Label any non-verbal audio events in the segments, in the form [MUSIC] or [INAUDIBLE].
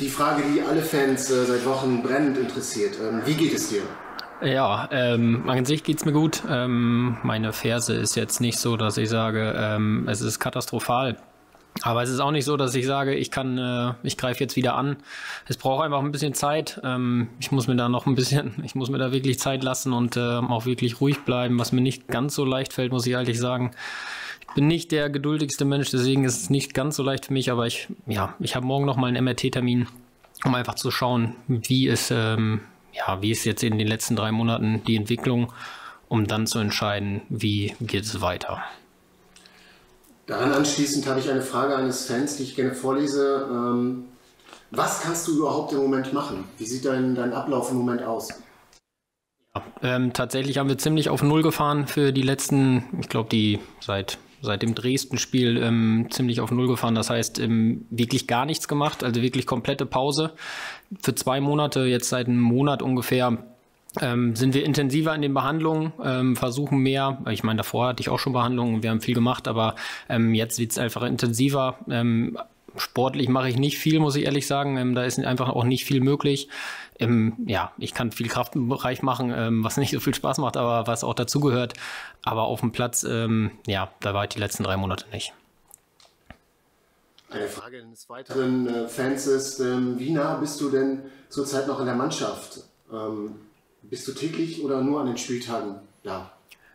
Die Frage, die alle Fans äh, seit Wochen brennend interessiert. Ähm, wie geht es dir? Ja, ähm, an sich geht's mir gut. Ähm, meine Ferse ist jetzt nicht so, dass ich sage, ähm, es ist katastrophal. Aber es ist auch nicht so, dass ich sage, ich kann, äh, ich greife jetzt wieder an. Es braucht einfach ein bisschen Zeit. Ähm, ich muss mir da noch ein bisschen, [LAUGHS] ich muss mir da wirklich Zeit lassen und äh, auch wirklich ruhig bleiben, was mir nicht ganz so leicht fällt, muss ich ehrlich sagen. Bin nicht der geduldigste Mensch, deswegen ist es nicht ganz so leicht für mich, aber ich, ja, ich habe morgen noch mal einen MRT-Termin, um einfach zu schauen, wie es, ähm, ja, wie ist jetzt in den letzten drei Monaten die Entwicklung, um dann zu entscheiden, wie geht es weiter. Daran anschließend habe ich eine Frage eines Fans, die ich gerne vorlese. Ähm, was kannst du überhaupt im Moment machen? Wie sieht dein, dein Ablauf im Moment aus? Ja, ähm, tatsächlich haben wir ziemlich auf Null gefahren für die letzten, ich glaube, die seit seit dem Dresden-Spiel ähm, ziemlich auf Null gefahren. Das heißt, ähm, wirklich gar nichts gemacht, also wirklich komplette Pause. Für zwei Monate, jetzt seit einem Monat ungefähr, ähm, sind wir intensiver in den Behandlungen, ähm, versuchen mehr. Ich meine, davor hatte ich auch schon Behandlungen, wir haben viel gemacht, aber ähm, jetzt wird es einfach intensiver. Sportlich mache ich nicht viel, muss ich ehrlich sagen. Ähm, da ist einfach auch nicht viel möglich. Ähm, ja, ich kann viel Kraftbereich machen, ähm, was [LAUGHS] nicht so viel Spaß macht, aber was auch dazugehört. Aber auf dem Platz, ähm, ja, da war ich die letzten drei Monate nicht. Eine Frage eines weiteren äh, Fans ist, ähm, wie nah bist du denn zurzeit noch in der Mannschaft? Ähm, bist du täglich oder nur an den Spieltagen da?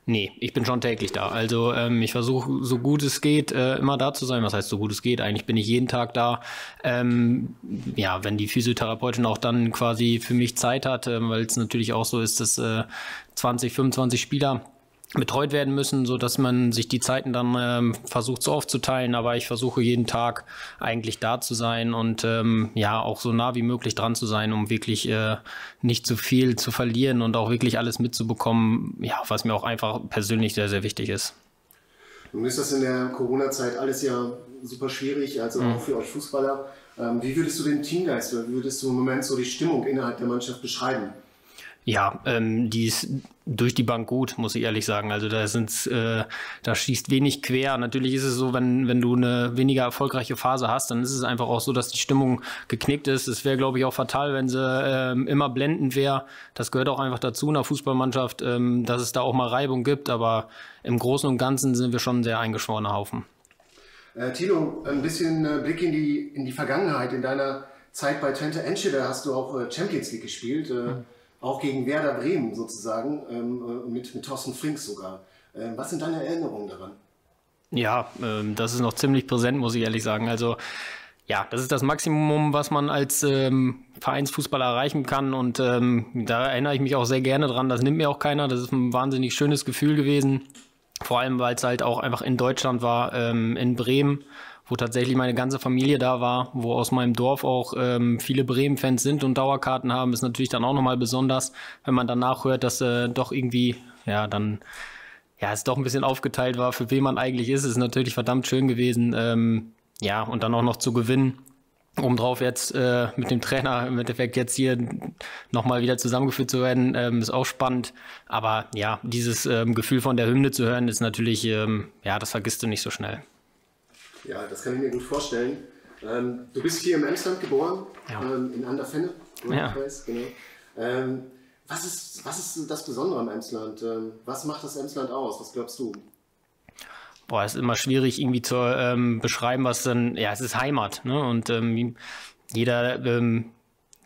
Nee, ich bin schon täglich da. Also ähm, ich versuche so gut es geht äh, immer da zu sein. Was heißt so gut es geht? Eigentlich bin ich jeden Tag da. Ähm, ja, wenn die Physiotherapeutin auch dann quasi für mich Zeit hat, äh, weil es natürlich auch so ist, dass äh, 20, 25 Spieler betreut werden müssen, so dass man sich die Zeiten dann ähm, versucht so aufzuteilen. Aber ich versuche jeden Tag eigentlich da zu sein und ähm, ja auch so nah wie möglich dran zu sein, um wirklich äh, nicht zu viel zu verlieren und auch wirklich alles mitzubekommen. Ja, was mir auch einfach persönlich sehr sehr wichtig ist. Nun ist das in der Corona-Zeit alles ja super schwierig, also mhm. auch für euch Fußballer. Ähm, wie würdest du den Teamgeist oder wie würdest du im Moment so die Stimmung innerhalb der Mannschaft beschreiben? Ja, ähm, die ist durch die Bank gut, muss ich ehrlich sagen. Also da sind, äh, da schießt wenig quer. Natürlich ist es so, wenn, wenn du eine weniger erfolgreiche Phase hast, dann ist es einfach auch so, dass die Stimmung geknickt ist. Es wäre, glaube ich, auch fatal, wenn sie ähm, immer blendend wäre. Das gehört auch einfach dazu in der Fußballmannschaft, ähm, dass es da auch mal Reibung gibt. Aber im Großen und Ganzen sind wir schon ein sehr eingeschworener Haufen. Äh, Tilo, ein bisschen äh, Blick in die, in die Vergangenheit. In deiner Zeit bei Twente Enschede hast du auch äh, Champions League gespielt. Mhm auch gegen Werder Bremen sozusagen, ähm, äh, mit, mit Thorsten Frings sogar. Ähm, was sind deine Erinnerungen daran? Ja, ähm, das ist noch ziemlich präsent, muss ich ehrlich sagen. Also ja, das ist das Maximum, was man als ähm, Vereinsfußballer erreichen kann. Und ähm, da erinnere ich mich auch sehr gerne dran. Das nimmt mir auch keiner. Das ist ein wahnsinnig schönes Gefühl gewesen. Vor allem, weil es halt auch einfach in Deutschland war, ähm, in Bremen wo tatsächlich meine ganze Familie da war, wo aus meinem Dorf auch ähm, viele Bremen-Fans sind und Dauerkarten haben, ist natürlich dann auch nochmal besonders, wenn man danach hört, dass äh, doch irgendwie, ja, dann, ja, es doch ein bisschen aufgeteilt war, für wen man eigentlich ist, ist natürlich verdammt schön gewesen. Ähm, ja, und dann auch noch zu gewinnen. Um drauf jetzt äh, mit dem Trainer im Endeffekt jetzt hier nochmal wieder zusammengeführt zu werden, ähm, ist auch spannend. Aber ja, dieses ähm, Gefühl von der Hymne zu hören, ist natürlich, ähm, ja, das vergisst du nicht so schnell. Ja, das kann ich mir gut vorstellen. Ähm, du bist hier im Emsland geboren, ja. ähm, in Anderfenne, ja. weiß, genau. Ähm, was, ist, was ist das Besondere am Emsland? Ähm, was macht das Emsland aus? Was glaubst du? Boah, es ist immer schwierig irgendwie zu ähm, beschreiben, was dann, ja, es ist Heimat, ne? Und ähm, jeder,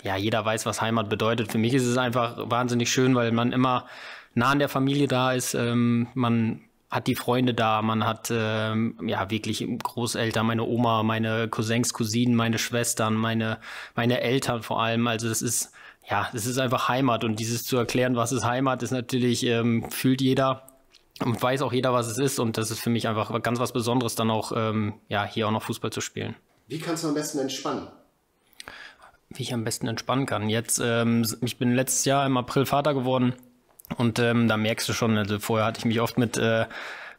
ja, jeder weiß, was Heimat bedeutet. Für mich ist es einfach wahnsinnig schön, weil man immer nah an der Familie da ist. man hat die Freunde da, man hat ähm, ja wirklich Großeltern, meine Oma, meine Cousins, Cousinen, meine Schwestern, meine meine Eltern vor allem. Also das ist ja, das ist einfach Heimat und dieses zu erklären, was ist Heimat, ist natürlich ähm, fühlt jeder und weiß auch jeder, was es ist und das ist für mich einfach ganz was Besonderes, dann auch ähm, ja hier auch noch Fußball zu spielen. Wie kannst du am besten entspannen? Wie ich am besten entspannen kann. Jetzt, ähm, ich bin letztes Jahr im April Vater geworden und ähm, da merkst du schon, also vorher hatte ich mich oft mit, äh,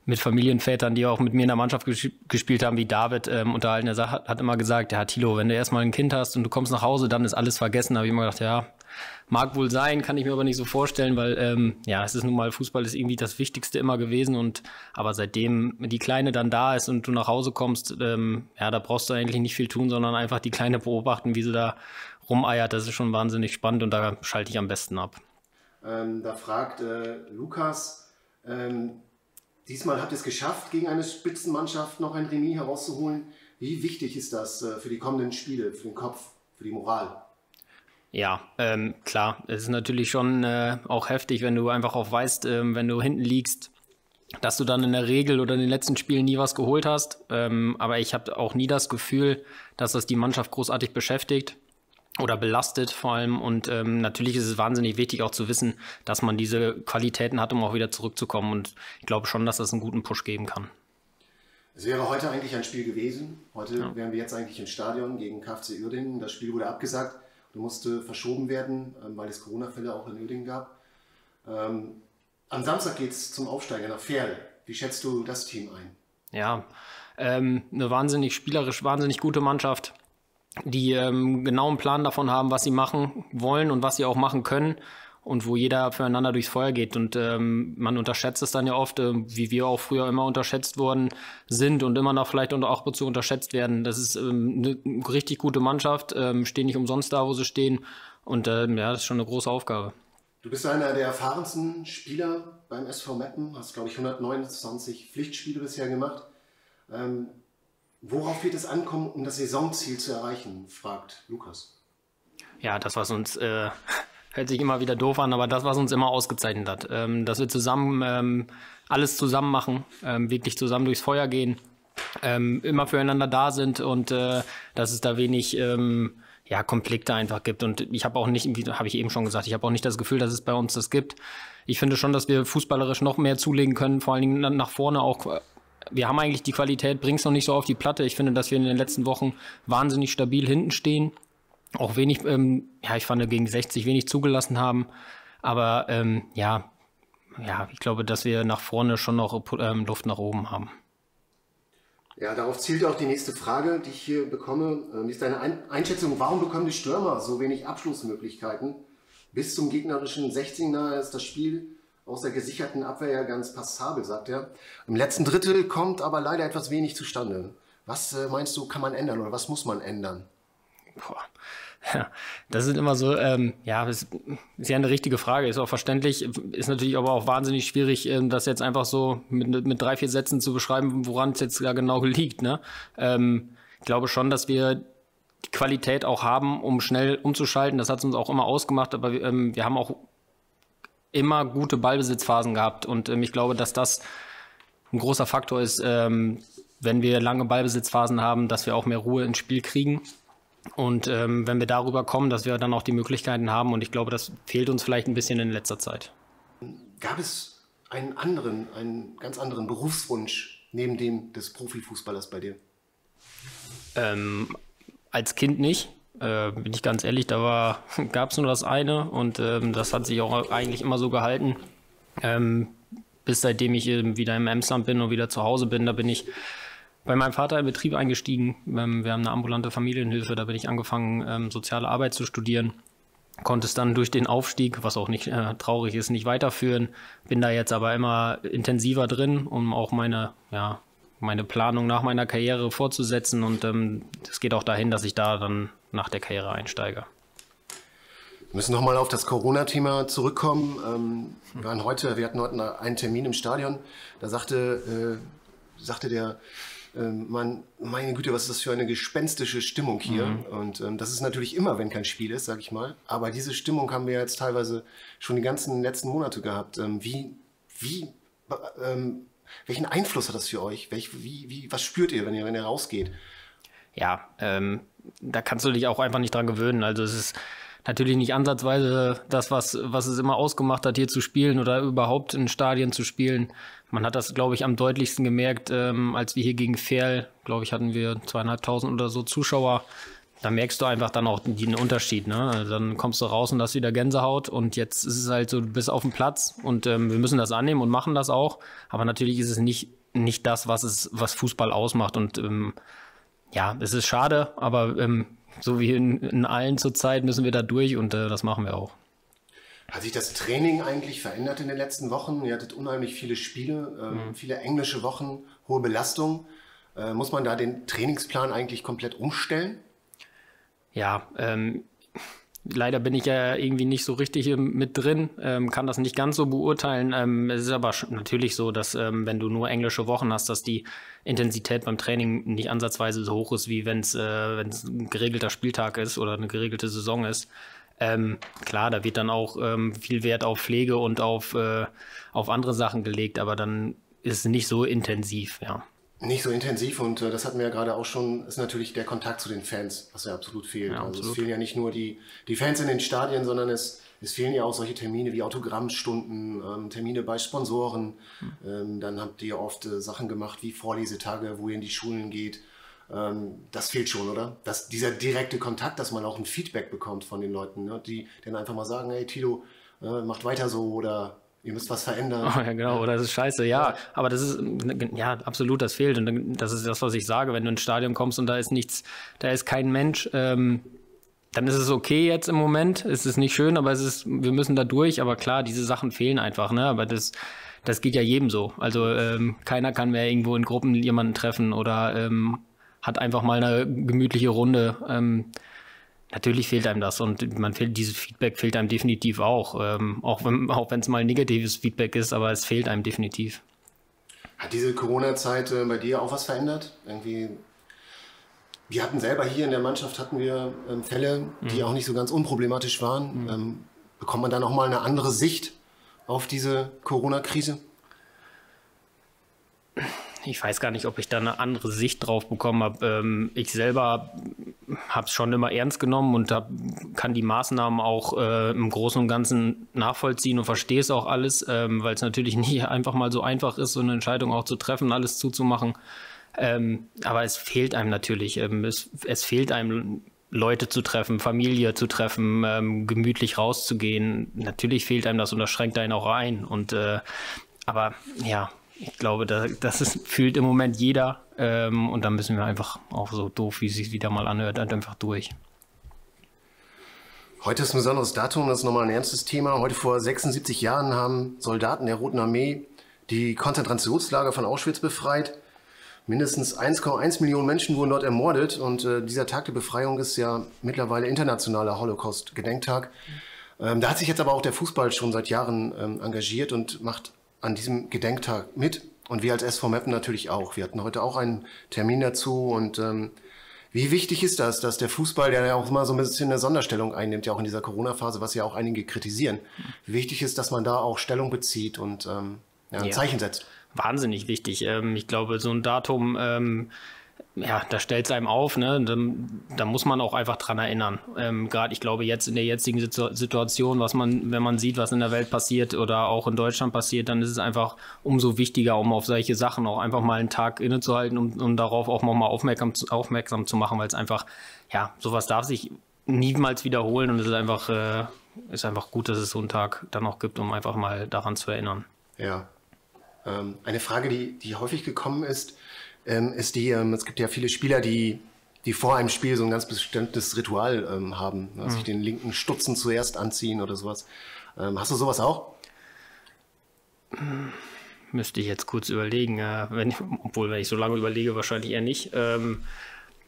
mit Familienvätern, die auch mit mir in der Mannschaft ges gespielt haben, wie David, ähm, unterhalten. Er hat, hat immer gesagt, ja, Tilo, wenn du erstmal ein Kind hast und du kommst nach Hause, dann ist alles vergessen. Da habe ich immer gedacht, ja, mag wohl sein, kann ich mir aber nicht so vorstellen, weil ähm, ja, es ist nun mal Fußball ist irgendwie das Wichtigste immer gewesen und aber seitdem die Kleine dann da ist und du nach Hause kommst, ähm, ja, da brauchst du eigentlich nicht viel tun, sondern einfach die Kleine beobachten, wie sie da rumeiert. Das ist schon wahnsinnig spannend und da schalte ich am besten ab. Ähm, da fragt äh, Lukas, ähm, diesmal habt ihr es geschafft, gegen eine Spitzenmannschaft noch ein Remis herauszuholen. Wie wichtig ist das äh, für die kommenden Spiele, für den Kopf, für die Moral? Ja, ähm, klar. Es ist natürlich schon äh, auch heftig, wenn du einfach auch weißt, ähm, wenn du hinten liegst, dass du dann in der Regel oder in den letzten Spielen nie was geholt hast. Ähm, aber ich habe auch nie das Gefühl, dass das die Mannschaft großartig beschäftigt oder belastet vor allem. Und ähm, natürlich ist es wahnsinnig wichtig auch zu wissen, dass man diese Qualitäten hat, um auch wieder zurückzukommen. Und ich glaube schon, dass das einen guten Push geben kann. Es wäre heute eigentlich ein Spiel gewesen. Heute ja. wären wir jetzt eigentlich im Stadion gegen KfC Uerdingen. Das Spiel wurde abgesagt und musste verschoben werden, ähm, weil es Corona-Fälle auch in Uerdingen gab. Ähm, am Samstag geht es zum Aufsteiger nach Ferl. Wie schätzt du das Team ein? Ja, ähm, eine wahnsinnig spielerisch, wahnsinnig gute Mannschaft die ähm, genauen Plan davon haben, was sie machen wollen und was sie auch machen können und wo jeder füreinander durchs Feuer geht. Und ähm, man unterschätzt es dann ja oft, äh, wie wir auch früher immer unterschätzt worden sind und immer noch vielleicht auch zu unterschätzt werden. Das ist ähm, eine richtig gute Mannschaft, ähm, stehen nicht umsonst da, wo sie stehen. Und ähm, ja, das ist schon eine große Aufgabe. Du bist einer der erfahrensten Spieler beim SV Meppen, hast, glaube ich, 129 Pflichtspiele bisher gemacht. Ähm, Worauf wird es ankommen, um das Saisonziel zu erreichen? fragt Lukas. Ja, das, was uns, äh, [LAUGHS] hört sich immer wieder doof an, aber das, was uns immer ausgezeichnet hat, ähm, dass wir zusammen ähm, alles zusammen machen, ähm, wirklich zusammen durchs Feuer gehen, ähm, immer füreinander da sind und äh, dass es da wenig ähm, ja, Konflikte einfach gibt. Und ich habe auch nicht, wie habe ich eben schon gesagt, ich habe auch nicht das Gefühl, dass es bei uns das gibt. Ich finde schon, dass wir fußballerisch noch mehr zulegen können, vor allen Dingen nach vorne auch wir haben eigentlich die Qualität, bring's noch nicht so auf die Platte. Ich finde, dass wir in den letzten Wochen wahnsinnig stabil hinten stehen. Auch wenig, ähm, ja, ich fand gegen 60 wenig zugelassen haben. Aber ähm, ja, ja, ich glaube, dass wir nach vorne schon noch ähm, Luft nach oben haben. Ja, darauf zielt auch die nächste Frage, die ich hier bekomme. Ähm, ist deine Einschätzung, warum bekommen die Stürmer so wenig Abschlussmöglichkeiten? Bis zum gegnerischen 16er ist das Spiel aus der gesicherten Abwehr ja ganz passabel, sagt er. Im letzten Drittel kommt aber leider etwas wenig zustande. Was äh, meinst du, kann man ändern oder was muss man ändern? Boah. Ja, das sind immer so, ähm, ja, das ist ja eine richtige Frage, ist auch verständlich, ist natürlich aber auch wahnsinnig schwierig, ähm, das jetzt einfach so mit, mit drei, vier Sätzen zu beschreiben, woran es jetzt da genau [LAUGHS] liegt. Ne? Ähm, ich glaube schon, dass wir die Qualität auch haben, um schnell umzuschalten. Das hat uns auch immer ausgemacht, aber ähm, wir haben auch immer gute Ballbesitzphasen gehabt. Und ähm, ich glaube, dass das ein großer Faktor ist, ähm, wenn wir lange Ballbesitzphasen haben, dass wir auch mehr Ruhe ins Spiel kriegen. Und ähm, wenn wir darüber kommen, dass wir dann auch die Möglichkeiten haben. Und ich glaube, das fehlt uns vielleicht ein bisschen in letzter Zeit. Gab es einen anderen, einen ganz anderen Berufswunsch neben dem des Profifußballers bei dir? Ähm, als Kind nicht. Äh, bin ich ganz ehrlich, da [LAUGHS] gab es nur das eine und ähm, das hat sich auch eigentlich immer so gehalten. Ähm, bis seitdem ich wieder im Emsland bin und wieder zu Hause bin, da bin ich bei meinem Vater im Betrieb eingestiegen. Ähm, wir haben eine ambulante Familienhilfe, da bin ich angefangen, ähm, soziale Arbeit zu studieren. Konnte es dann durch den Aufstieg, was auch nicht äh, traurig ist, nicht weiterführen. Bin da jetzt aber immer intensiver drin, um auch meine ja, meine Planung nach meiner Karriere fortzusetzen und es ähm, geht auch dahin, dass ich da dann nach der Karriere einsteige. Wir müssen nochmal auf das Corona-Thema zurückkommen. Ähm, wir, waren heute, wir hatten heute einen Termin im Stadion. Da sagte, äh, sagte der äh, Mann, meine Güte, was ist das für eine gespenstische Stimmung hier? Mhm. Und ähm, das ist natürlich immer, wenn kein Spiel ist, sag ich mal. Aber diese Stimmung haben wir jetzt teilweise schon die ganzen letzten Monate gehabt. Ähm, wie, wie ähm, welchen Einfluss hat das für euch? Welch, wie, wie, was spürt ihr, wenn ihr, wenn ihr rausgeht? Ja, ähm, da kannst du dich auch einfach nicht dran gewöhnen. Also es ist natürlich nicht ansatzweise das, was, was es immer ausgemacht hat, hier zu spielen oder überhaupt in Stadien zu spielen. Man hat das, glaube ich, am deutlichsten gemerkt, ähm, als wir hier gegen Ferl, glaube ich, hatten wir zweieinhalbtausend oder so Zuschauer da merkst du einfach dann auch den Unterschied. Ne? Also dann kommst du raus und hast wieder Gänsehaut und jetzt ist es halt so, du bist auf dem Platz und ähm, wir müssen das annehmen und machen das auch. Aber natürlich ist es nicht, nicht das, was es, was Fußball ausmacht. Und ähm, ja, es ist schade, aber ähm, so wie in, in allen zurzeit müssen wir da durch und äh, das machen wir auch. Hat sich das Training eigentlich verändert in den letzten Wochen? Ihr hattet unheimlich viele Spiele, äh, mhm. viele englische Wochen, hohe Belastung. Äh, muss man da den Trainingsplan eigentlich komplett umstellen? Ja, ähm, Leider bin ich ja irgendwie nicht so richtig mit drin, ähm, kann das nicht ganz so beurteilen. Ähm, es ist aber natürlich so, dass ähm, wenn du nur englische Wochen hast, dass die Intensität beim Training nicht ansatzweise so hoch ist, wie wenn es äh, ein geregelter Spieltag ist oder eine geregelte Saison ist. Ähm, klar, da wird dann auch ähm, viel Wert auf Pflege und auf, äh, auf andere Sachen gelegt, aber dann ist es nicht so intensiv, ja. Nicht so intensiv und äh, das hatten wir ja gerade auch schon, ist natürlich der Kontakt zu den Fans, was ja absolut fehlt. Ja, also es fehlen ja nicht nur die, die Fans in den Stadien, sondern es, es fehlen ja auch solche Termine wie Autogrammstunden, ähm, Termine bei Sponsoren. Hm. Ähm, dann habt ihr oft äh, Sachen gemacht wie Vorlesetage, wo ihr in die Schulen geht. Ähm, das fehlt schon, oder? Dass dieser direkte Kontakt, dass man auch ein Feedback bekommt von den Leuten, ne? die dann einfach mal sagen, hey Tilo, äh, macht weiter so oder ihr müsst was verändern. Oh, ja, genau, oder das ist scheiße, ja. Aber das ist, ja, absolut, das fehlt. Und das ist das, was ich sage, wenn du ins Stadion kommst und da ist nichts, da ist kein Mensch, ähm, dann ist es okay jetzt im Moment. Es ist nicht schön, aber es ist, wir müssen da durch. Aber klar, diese Sachen fehlen einfach, ne? Aber das, das geht ja jedem so. Also ähm, keiner kann mehr irgendwo in Gruppen jemanden treffen oder ähm, hat einfach mal eine gemütliche Runde. Ähm, Natürlich fehlt einem das und man fehlt, dieses Feedback fehlt einem definitiv auch. Ähm, auch wenn auch es mal negatives Feedback ist, aber es fehlt einem definitiv. Hat diese Corona-Zeit äh, bei dir auch was verändert? Irgendwie, wir hatten selber hier in der Mannschaft hatten wir ähm, Fälle, die mhm. auch nicht so ganz unproblematisch waren. Mhm. Ähm, bekommt man dann auch mal eine andere Sicht auf diese Corona-Krise? ich weiß gar nicht, ob ich da eine andere Sicht drauf bekommen habe. Ähm, ich selber habe es schon immer ernst genommen und hab, kann die Maßnahmen auch äh, im Großen und Ganzen nachvollziehen und verstehe es auch alles, ähm, weil es natürlich [LAUGHS] nicht einfach mal so einfach ist, so eine Entscheidung auch zu treffen, alles zuzumachen. Ähm, aber es fehlt einem natürlich. Ähm, es, es, fehlt einem Leute zu treffen, Familie zu treffen, ähm, gemütlich rauszugehen. Natürlich fehlt einem das und das schränkt einen auch ein. Und äh, aber ja, ich glaube, da, das ist, fühlt im Moment jeder. Ähm, und dann müssen wir einfach auch so doof, wie es sich wieder mal anhört, halt einfach durch. Heute ist ein besonderes Datum, das ist nochmal ein ernstes Thema. Heute vor 76 Jahren haben Soldaten der Roten Armee die Konzentrationslager von Auschwitz befreit. Mindestens 1,1 Millionen Menschen wurden dort ermordet und äh, dieser Tag der Befreiung ist ja mittlerweile internationaler Holocaust-Gedenktag. Ähm, da hat sich jetzt aber auch der Fußball schon seit Jahren ähm, engagiert und macht an diesem Gedenktag mit und wir als SV Meppen natürlich auch. Wir hatten heute auch einen Termin dazu und ähm, wie wichtig ist das, dass der Fußball, der ja auch immer so ein bisschen eine Sonderstellung einnimmt, ja auch in dieser Corona-Phase, was ja auch einige kritisieren, wie wichtig ist, dass man da auch Stellung bezieht und ähm, ja, ein ja. Zeichen setzt? Wahnsinnig wichtig. Ähm, ich glaube, so ein Datum ähm, ja, da stellt es einem auf, ne? Da, da, muss man auch einfach dran erinnern. Ähm, Gerade, ich glaube, jetzt in der jetzigen Situation, was man, wenn man sieht, was in der Welt passiert oder auch in Deutschland passiert, dann ist es einfach umso wichtiger, um auf solche Sachen auch einfach mal einen Tag innezuhalten, um, um darauf auch nochmal aufmerksam, aufmerksam zu machen, weil es einfach, ja, sowas darf sich niemals wiederholen und es ist einfach, äh, ist einfach gut, dass es so einen Tag dann auch gibt, um einfach mal daran zu erinnern. Ja. Ähm, eine Frage, die, die häufig gekommen ist, ähm, ist die, ähm, es gibt ja viele Spieler, die, die vor einem Spiel so ein ganz bestimmtes Ritual ähm, haben, ne? mhm. sich den linken Stutzen zuerst anziehen oder sowas. Ähm, hast du sowas auch? Müsste ich jetzt kurz überlegen, äh, wenn ich, obwohl, wenn ich so lange überlege, wahrscheinlich eher nicht. Ähm,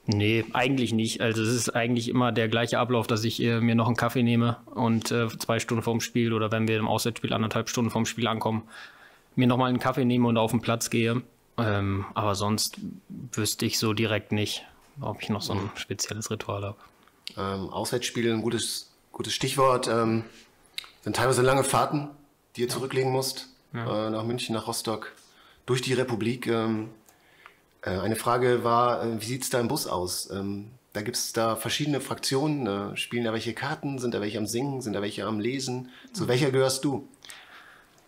nee, eigentlich nicht. Also es ist eigentlich immer der gleiche Ablauf, dass ich äh, mir noch einen Kaffee nehme und äh, zwei Stunden vorm Spiel oder wenn wir im Auswärtsspiel anderthalb Stunden vorm Spiel ankommen, mir nochmal einen Kaffee nehme und auf den Platz gehe. Ähm, aber sonst wüsste ich so direkt nicht, ob ich noch so ein spezielles Ritual habe. Ähm, Auswärtsspiele, ein gutes, gutes Stichwort. Ähm, sind teilweise lange Fahrten, die ihr ja. zurücklegen musst. Ja. Äh, nach München, nach Rostock, durch die Republik. Ähm, äh, eine Frage war, äh, wie sieht es da im Bus aus? Ähm, da gibt es da verschiedene Fraktionen. Äh, spielen da welche Karten? Sind da welche am Singen? Sind da welche am Lesen? Zu mhm. welcher gehörst du?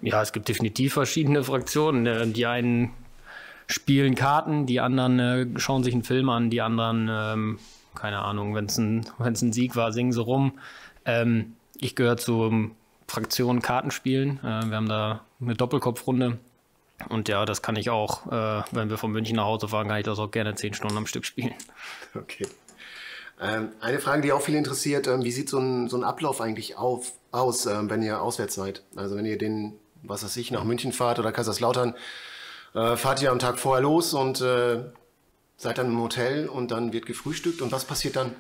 Ja, es gibt definitiv verschiedene Fraktionen. Äh, die einen spielen Karten, die anderen äh, schauen sich einen Film an, die anderen, ähm, keine Ahnung, wenn es ein, [LAUGHS] ein Sieg war, singen sie rum. Ähm, ich gehöre zur Fraktion Kartenspielen. Äh, wir haben da eine Doppelkopfrunde. Und ja, das kann ich auch, äh, wenn wir von München nach Hause fahren, kann ich das auch gerne zehn Stunden am Stück spielen. [LAUGHS] Okay. Ähm, eine Frage, die auch viele interessiert, ähm, wie sieht so ein, so ein Ablauf eigentlich auf, aus, ähm, wenn ihr auswärts seid? Also wenn ihr den, was weiß ich, nach München fahrt oder Kaiserslautern, äh, fahrt ihr am Tag vorher los und äh, seid dann im Hotel und dann wird gefrühstückt und was passiert dann?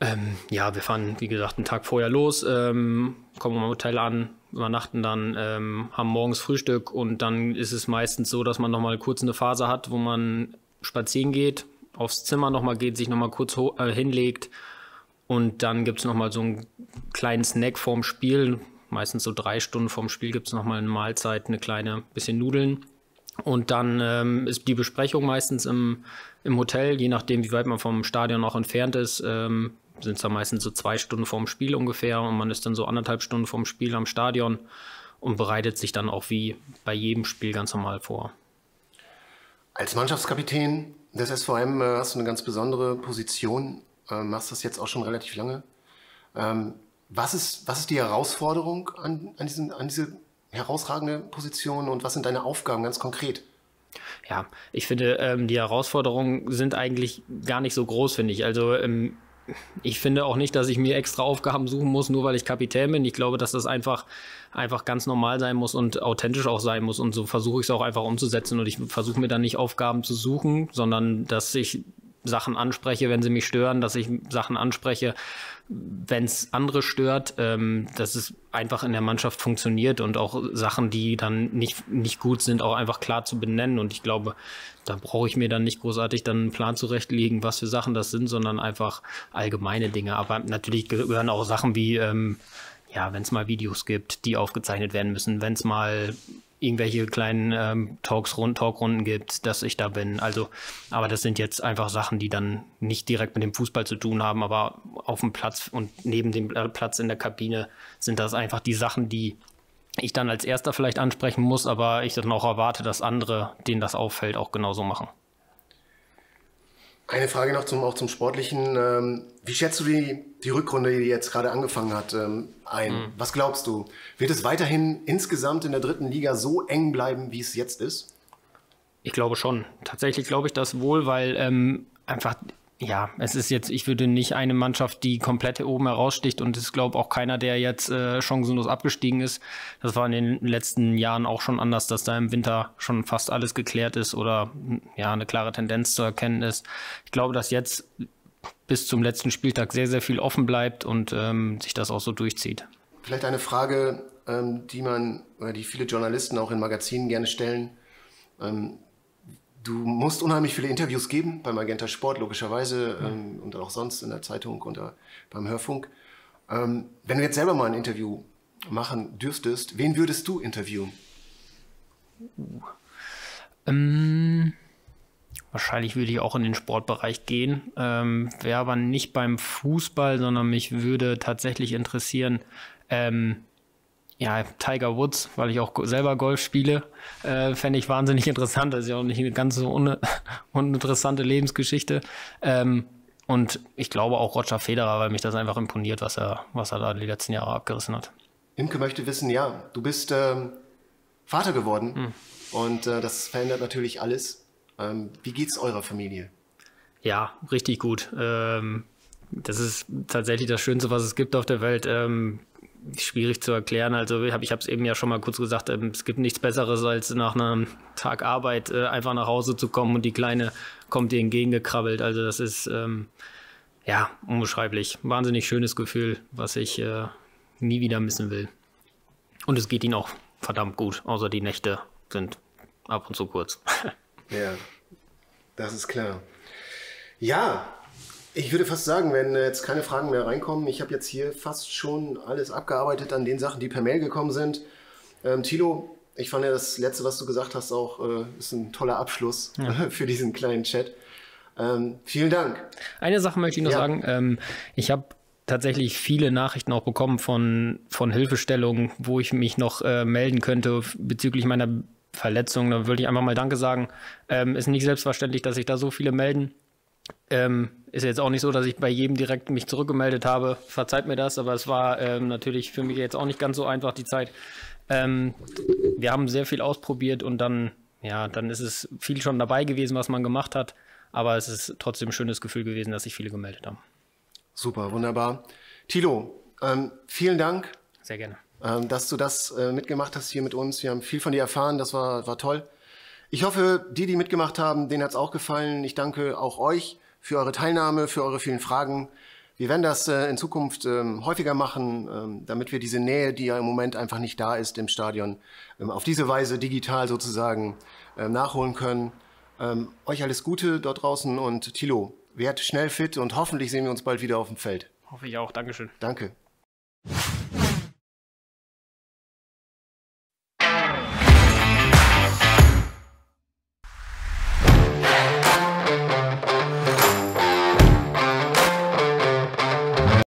Ähm, ja, wir fahren, wie gesagt, einen Tag vorher los, ähm, kommen im Hotel an, übernachten dann, ähm, haben morgens Frühstück und dann ist es meistens so, dass man nochmal kurz eine Phase hat, wo man spazieren geht, aufs Zimmer nochmal geht, sich nochmal kurz äh, hinlegt und dann gibt es nochmal so einen kleinen Snack vorm Spiel. Meistens so drei Stunden vorm Spiel gibt es nochmal eine Mahlzeit, eine kleine bisschen Nudeln. Und dann ähm, ist die Besprechung meistens im, im Hotel, je nachdem, wie weit man vom Stadion auch entfernt ist, ähm, sind es dann meistens so zwei Stunden vorm Spiel ungefähr und man ist dann so anderthalb Stunden vorm Spiel am Stadion und bereitet sich dann auch wie bei jedem Spiel ganz normal vor. Als Mannschaftskapitän des SVM äh, hast du eine ganz besondere Position, äh, machst das jetzt auch schon relativ lange. Ähm, was, ist, was ist die Herausforderung an, an, diesen, an diese herausragende Position und was sind deine Aufgaben ganz konkret? Ja, ich finde, ähm, die Herausforderungen sind eigentlich gar nicht so groß, finde ich. Also ähm, ich finde auch nicht, dass ich mir extra Aufgaben suchen muss, nur weil ich Kapitän bin. Ich glaube, dass das einfach, einfach ganz normal sein muss und authentisch auch sein muss. Und so versuche ich es auch einfach umzusetzen. Und ich versuche mir dann nicht Aufgaben zu suchen, sondern dass ich Sachen anspreche, wenn sie mich stören, dass ich Sachen anspreche, wenn es andere stört, ähm, dass es einfach in der Mannschaft funktioniert und auch Sachen, die dann nicht, nicht gut sind, auch einfach klar zu benennen. Und ich glaube, da brauche ich mir dann nicht großartig dann einen Plan zurechtlegen, was für Sachen das sind, sondern einfach allgemeine Dinge. Aber natürlich gehören auch Sachen wie, ähm, ja, wenn es mal Videos gibt, die aufgezeichnet werden müssen, wenn es mal irgendwelche kleinen ähm, Talks, Rund, Talkrunden gibt, dass ich da bin. Also, aber das sind jetzt einfach Sachen, die dann nicht direkt mit dem Fußball zu tun haben, aber auf dem Platz und neben dem äh, Platz in der Kabine sind das einfach die Sachen, die ich dann als erster vielleicht ansprechen muss, aber ich dann auch erwarte, dass andere, denen das auffällt, auch genauso machen. Eine Frage noch zum, auch zum Sportlichen. Ähm, wie schätzt du die, die Rückrunde, die jetzt gerade angefangen hat, ähm, ein? Mhm. Was glaubst du? Wird es weiterhin insgesamt in der dritten Liga so eng bleiben, wie es jetzt ist? Ich glaube schon. Tatsächlich glaube ich das wohl, weil ähm, einfach ja, es ist jetzt, ich würde nicht eine Mannschaft, die komplett oben heraussticht und es glaube auch keiner, der jetzt äh, chancenlos abgestiegen ist. Das war in den letzten Jahren auch schon anders, dass da im Winter schon fast alles geklärt ist oder ja, eine klare Tendenz zu erkennen ist. Ich glaube, dass jetzt bis zum letzten Spieltag sehr, sehr viel offen bleibt und ähm, sich das auch so durchzieht. Vielleicht eine Frage, ähm, die man oder die viele Journalisten auch in Magazinen gerne stellen. Ähm, Du musst unheimlich viele Interviews geben beim Magenta Sport, logischerweise, mhm. ähm, und auch sonst in der Zeitung und beim Hörfunk. Ähm, wenn du jetzt selber mal ein Interview machen dürftest, wen würdest du interviewen? Uh. Ähm, wahrscheinlich würde ich auch in den Sportbereich gehen. Ähm, Wäre aber nicht beim Fußball, sondern mich würde tatsächlich interessieren, ähm, ja, Tiger Woods, weil ich auch selber Golf spiele, äh, fände ich wahnsinnig interessant. Das ist ja auch nicht eine ganz so un [LAUGHS] uninteressante Lebensgeschichte. Ähm, und ich glaube auch Roger Federer, weil mich das einfach imponiert, was er, was er da die letzten Jahre abgerissen hat. Imke möchte wissen, ja, du bist ähm, Vater geworden hm. und äh, das verändert natürlich alles. Ähm, wie geht's eurer Familie? Ja, richtig gut. Ähm, das ist tatsächlich das Schönste, was es gibt auf der Welt. Ähm, schwierig zu erklären. Also ich habe es eben ja schon mal kurz gesagt, ähm, es gibt nichts Besseres, als nach einem Tag Arbeit äh, einfach nach Hause zu kommen und die Kleine kommt dir entgegengekrabbelt. Also das ist ähm, ja unbeschreiblich. Wahnsinnig schönes Gefühl, was ich äh, nie wieder missen will. Und es geht ihnen auch verdammt gut, außer die Nächte sind ab und zu kurz. [LAUGHS] ja, das ist klar. Ja, ich würde fast sagen, wenn jetzt keine Fragen mehr reinkommen, ich habe jetzt hier fast schon alles abgearbeitet an den Sachen, die per Mail gekommen sind. Ähm, Tilo, ich fand ja das letzte, was du gesagt hast, auch äh, ist ein toller Abschluss ja. [LAUGHS] für diesen kleinen Chat. Ähm, vielen Dank. Eine Sache möchte ich noch ja. sagen. Ähm, ich habe tatsächlich viele Nachrichten auch bekommen von, von Hilfestellungen, wo ich mich noch äh, melden könnte bezüglich meiner Verletzung. Da würde ich einfach mal Danke sagen. Ähm, ist nicht selbstverständlich, dass sich da so viele melden. Ähm, ist jetzt auch nicht so, dass ich bei jedem direkt mich zurückgemeldet habe. Verzeiht mir das, aber es war ähm, natürlich für mich jetzt auch nicht ganz so einfach die Zeit. Ähm, wir haben sehr viel ausprobiert und dann, ja, dann ist es viel schon dabei gewesen, was man gemacht hat. Aber es ist trotzdem ein schönes Gefühl gewesen, dass sich viele gemeldet haben. Super, wunderbar. Tilo, ähm, vielen Dank. Sehr gerne. Ähm, dass du das äh, mitgemacht hast hier mit uns. Wir haben viel von dir erfahren, das war, war toll. Ich hoffe, die, die mitgemacht haben, denen hat es auch gefallen. Ich danke auch euch für eure Teilnahme, für eure vielen Fragen. Wir werden das äh, in Zukunft ähm, häufiger machen, ähm, damit wir diese Nähe, die ja im Moment einfach nicht da ist im Stadion, ähm, auf diese Weise digital sozusagen nachholen können. Euch alles Gute dort draußen und Tilo, werd schnell fit und hoffentlich sehen wir uns bald wieder auf dem Feld. Hoffe ich auch. Dankeschön. Danke.